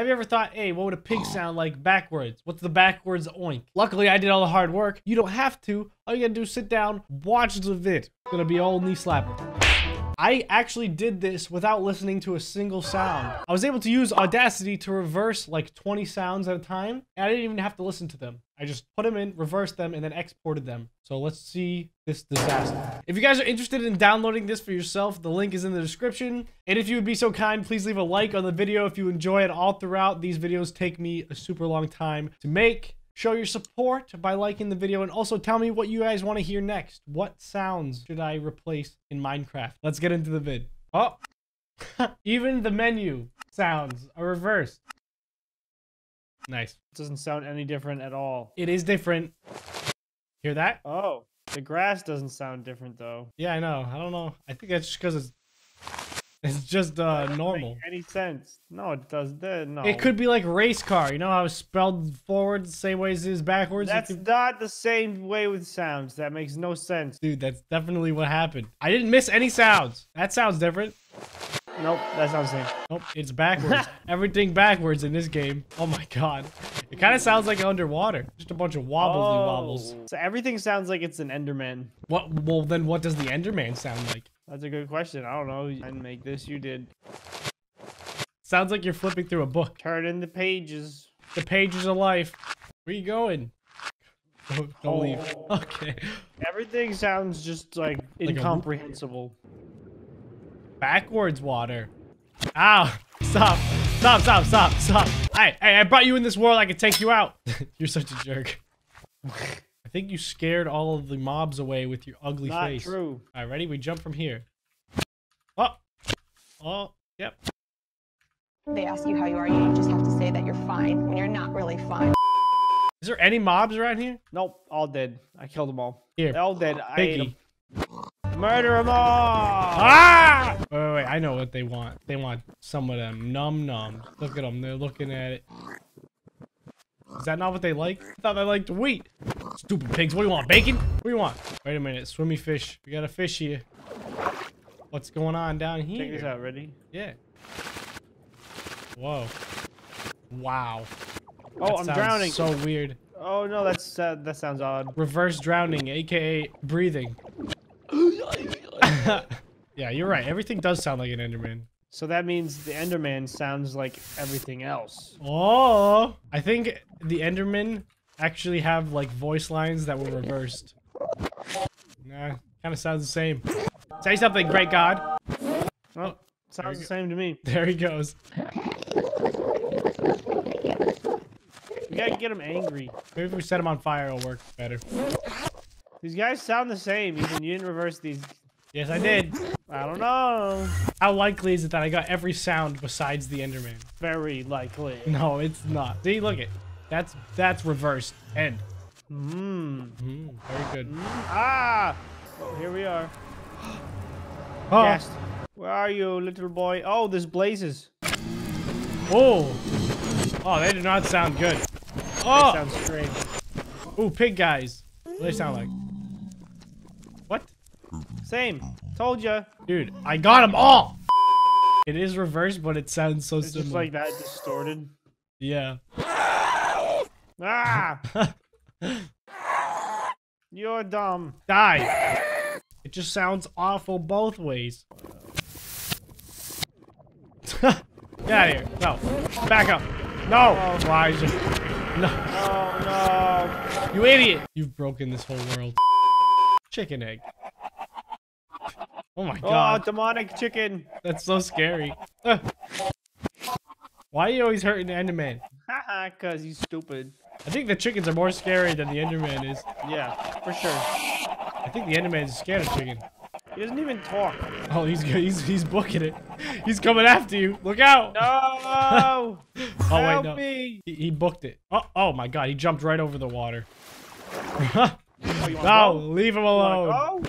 Have you ever thought, hey, what would a pig oh. sound like backwards? What's the backwards oink? Luckily, I did all the hard work. You don't have to. All you gotta do is sit down, watch the vid. It's gonna be all knee slapper. I actually did this without listening to a single sound. I was able to use Audacity to reverse like 20 sounds at a time, and I didn't even have to listen to them. I just put them in, reversed them, and then exported them. So let's see this disaster. If you guys are interested in downloading this for yourself, the link is in the description. And if you would be so kind, please leave a like on the video if you enjoy it all throughout. These videos take me a super long time to make. Show your support by liking the video and also tell me what you guys want to hear next. What sounds should I replace in Minecraft? Let's get into the vid. Oh, even the menu sounds are reversed. Nice. It doesn't sound any different at all. It is different. Hear that? Oh, the grass doesn't sound different though. Yeah, I know. I don't know. I think that's just because it's it's just uh normal. Make any sense? No, it does. not No, It could be like race car. You know how it's spelled forward the same way as it is backwards? That's could- not the same way with sounds. That makes no sense. Dude, that's definitely what happened. I didn't miss any sounds. That sounds different. Nope, that's not the same. Nope, it's backwards. Everything backwards in this game. Oh my god. It kind of sounds like underwater. Just a bunch of wobbly wobbles. Oh, So everything sounds like it's an Enderman. What? Well, then what does the Enderman sound like? That's a good question. I don't know. I didn't make this. You did. Sounds like you're flipping through a book. Turning the pages. The pages of life. Where you going? Don't, don't leave. Oh. Okay. Everything sounds just like whoop. incomprehensible. Backwards water. Ow. Stop. Stop, stop, stop, stop. Hey, hey, I brought you in this world. I can take you out. You're such a jerk. I think you scared all of the mobs away with your ugly Not face. true. All right, ready? We jump from here. Oh. Oh, yep. They ask you how you are, you just have to say that you're fine when you're not really fine. Is there any mobs around here? Nope, all dead. I killed them all. Here. They're all dead. I ate them. Murder them all. Ah! Wait, wait, wait. I know what they want. They want some of them num nums. Look at them. They're looking at it. Is that not what they like? I thought they liked wheat. Stupid pigs. What do you want? Bacon? What do you want? Wait a minute. Swimmy fish. We got a fish here. What's going on down here? Check this out. Ready? Yeah. Whoa. Wow. Oh, That I'm drowning. So weird. Oh no, that's uh, that sounds odd. Reverse drowning, aka breathing. yeah, you're right. Everything does sound like an Enderman. So that means the Enderman sounds like everything else. Oh, I think the Endermen actually have like voice lines that were reversed. Nah, kind of sounds the same. Say something, great God. Oh, sounds the same to me. There he goes. We gotta get him angry. Maybe if we set him on fire, it'll work better. These guys sound the same. Even you didn't reverse these. Yes, I did. I don't know. How likely is it that I got every sound besides the Enderman? Very likely. No, it's not. See, look it. That's that's reversed. End. Hmm. Mm, very good. Ah! Oh, here we are. Oh, Yes. Where are you, little boy? Oh, there's blazes. oh, oh, they do not sound good. That Oh, sounds strange. ooh, pig guys. What do they sound like? What? Same. Told ya. Dude, I got them all. It is reversed, but it sounds so It's similar. just like that distorted. yeah. Ah! You're dumb. Die. It just sounds awful both ways. Get out of here. No. Back up. No. Elijah. No. Oh no. You idiot. You've broken this whole world. Chicken egg. Oh my oh, god. Oh, demonic chicken. That's so scary. Why are you always hurting the Enderman? Haha, cause he's stupid. I think the chickens are more scary than the Enderman is. Yeah, for sure. I think the Enderman is scared of chicken. He doesn't even talk. Oh, he's. He's he's booking it. He's coming after you. Look out. No! Oh wait, Help no. me! He, he booked it. Oh, oh my god, he jumped right over the water. Oh, no, go? leave him alone.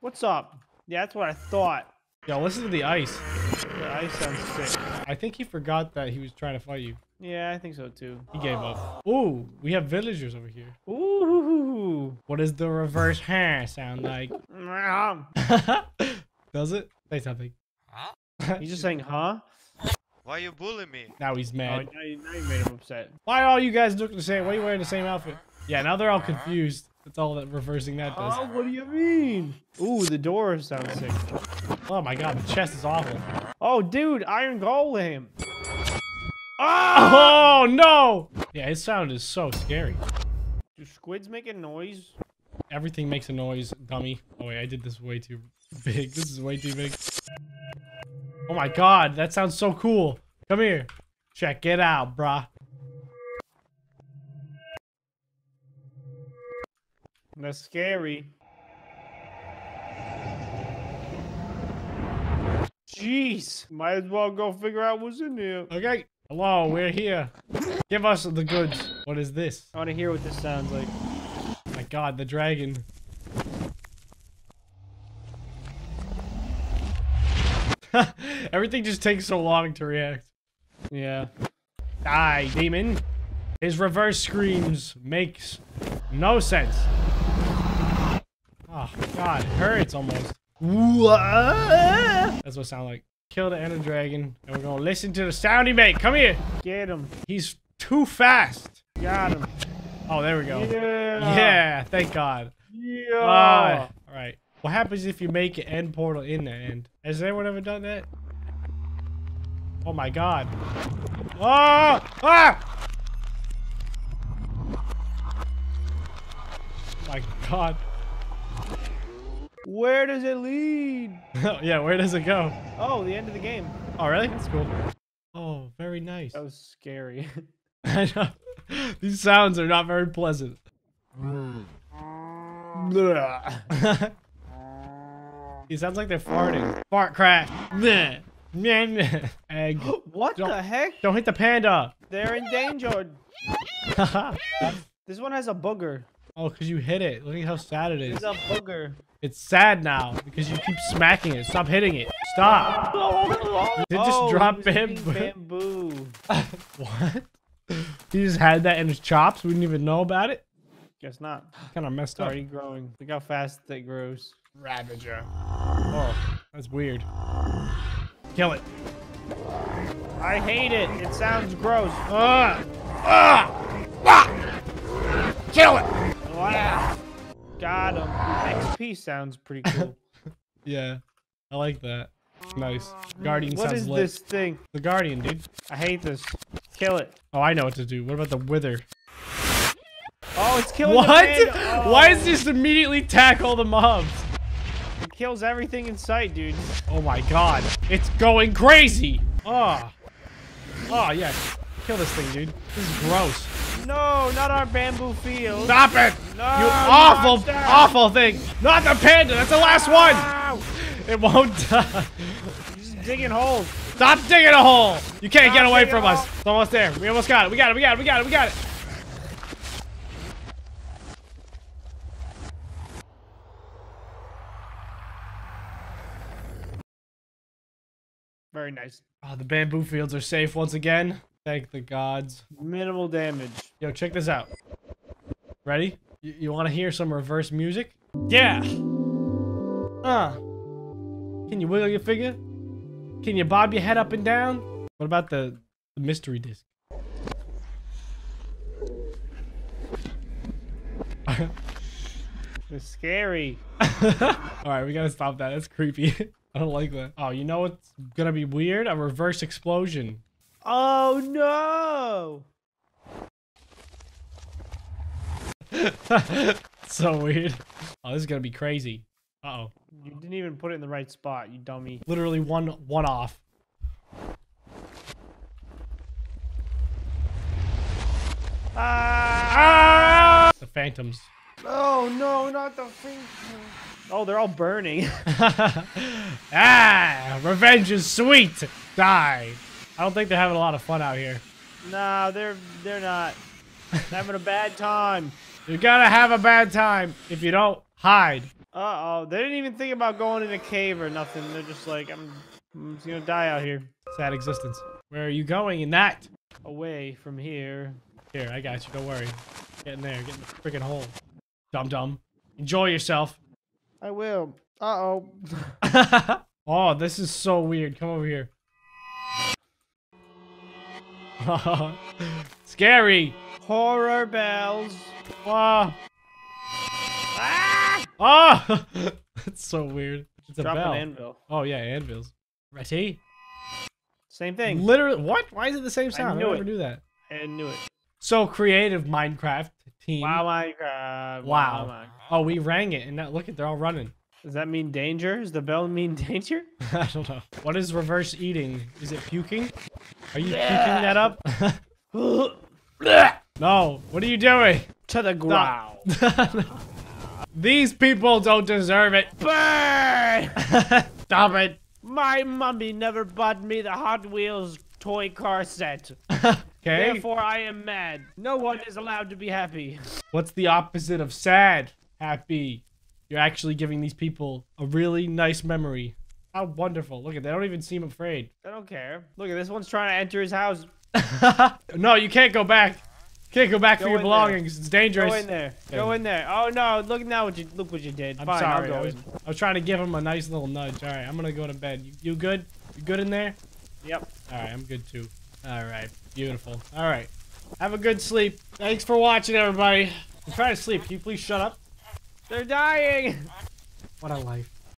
Go? What's up? Yeah, that's what I thought. Yo, listen to the ice. The ice sounds sick. I think he forgot that he was trying to fight you. Yeah, I think so too. He gave up. Ooh, we have villagers over here. Ooh. What does the reverse hair sound like? Does it? Say something. Huh? He's just saying, huh? Why are you bullying me? Now he's Oh, mad. now, you, now you made him upset. Why are all you guys looking the same? Why are you wearing the same outfit? Yeah, now they're all uh-huh. confused. That's all that reversing that does. Oh, what do you mean? Ooh, the door sounds sick. Oh my god, the chest is awful. Oh, dude, Iron Golem. Ah! Oh no! Yeah, his sound is so scary. Do squids make a noise? Everything makes a noise, dummy. Oh wait, I did this way too big. This is way too big. Oh my god, that sounds so cool. Come here. Check it out, bruh. That's scary. Jeez. Might as well go figure out what's in there. Okay. Hello, we're here. Give us the goods. What is this? I want to hear what this sounds like. my god, the dragon. Everything just takes so long to react. Yeah. Die, demon. His reverse screams makes no sense. Oh god, it hurts almost. That's what it sounds like. Kill the ender dragon, and we're gonna listen to the sound he make. Come here. Get him. He's too fast. Got him. Oh, there we go. Yeah. Yeah, thank God. Yeah. Ah, all right. What happens if you make an end portal in the end? Has anyone ever done that? Oh my God. Oh! Ah! My God. Where does it lead? yeah, where does it go? Oh, the end of the game. Oh, really? That's cool. Oh, very nice. That was scary. I know. These sounds are not very pleasant. He sounds like they're farting. Fart crack. Meh. Meh, meh. Egg. what Don't- the heck? Don't hit the panda. They're endangered. This one has a booger. Oh, because you hit it. Look at how sad it is. It's a booger. It's sad now because you keep smacking it. Stop hitting it. Stop. It just Oh, dropped bamboo. bamboo. what? He just had that in his chops. We didn't even know about it. Guess not. Kind of messed It's up. already growing. Look how fast it grows. Ravager. Oh, that's weird. Kill it. I hate it. It sounds gross. Ah! Ah! Ah! Kill it! Wow. Got him. XP sounds pretty cool. Yeah, I like that. Nice. Guardian what sounds is lit. this thing? The Guardian, dude. I hate this. Kill it. Oh, I know what to do. What about the Wither? Oh, it's killing the What? panda. Why Oh. is this immediately tackle the mobs? It kills everything in sight, dude. Oh my god. It's going crazy. Oh. Oh, yeah. Kill this thing, dude. This is gross. No, not our bamboo field. Stop it! No, you awful, awful thing. Not the panda. That's the last one. Ow! It won't die. You're just digging holes. Stop digging a hole. You can't Stop get away from us. It's almost there. We almost got it. We got it. We got it. We got it. We got it. Very nice. Oh, the bamboo fields are safe once again. Thank the gods. Minimal damage. Yo, check this out. Ready? You, you want to hear some reverse music? Yeah. Uh. Can you wiggle your finger? Can you bob your head up and down? What about the, the mystery disc? It's scary. All right, we gotta stop that. That's creepy. I don't like that. Oh, you know what's gonna be weird? A reverse explosion. Oh no! so weird. Oh, this is gonna be crazy. Uh oh. You didn't even put it in the right spot, you dummy. Literally one one off. Ah! Ah! The phantoms. Oh no, not the phantoms. Oh, they're all burning. ah! Revenge is sweet. Die. I don't think they're having a lot of fun out here. No, they're they're not. Having a bad time. You're gonna have a bad time if you don't hide. Uh oh, they didn't even think about going in a cave or nothing. They're just like, I'm, I'm just gonna die out here, Sad existence. Where are you going in that? away from here. Here, I got you. Don't worry. Get in there. Get in the freaking hole. Dum dum. Enjoy yourself. I will. Uh oh. oh, this is so weird. Come over here. Scary. Horror bells. Ah. Ah! Ah. That's so weird. It's a Drop bell. an anvil. Oh yeah, anvils. Ready? Same thing. Literally, what? Why is it the same sound? I, knew never it. knew that. I knew it. So creative, Minecraft team. Wow, Minecraft. Wow. Minecraft. Oh, we rang it, and now look at they're all running. Does that mean danger? Does the bell mean danger? I don't know. What is reverse eating? Is it puking? Are you puking that up? no. What are you doing? to the ground. These people don't deserve it. Burn! Stop it. My mummy never bought me the Hot Wheels toy car set. Okay. Therefore, I am mad. No one is allowed to be happy. What's the opposite of sad? Happy. You're actually giving these people a really nice memory. How wonderful. Look at they don't even seem afraid. I don't care. Look at this one's trying to enter his house. no, you can't go back. Can't go back Go for your in there. belongings. It's dangerous. Go in there. Go in there. Oh no! Look now what you look what you did. I'm Fine, sorry. I was. I was trying to give him a nice little nudge. All right, I'm gonna go to bed. You, you good? You good in there? Yep. All right, I'm good too. All right, beautiful. All right, have a good sleep. Thanks for watching, everybody. I'm trying to sleep. Can you please shut up? They're dying. What a life.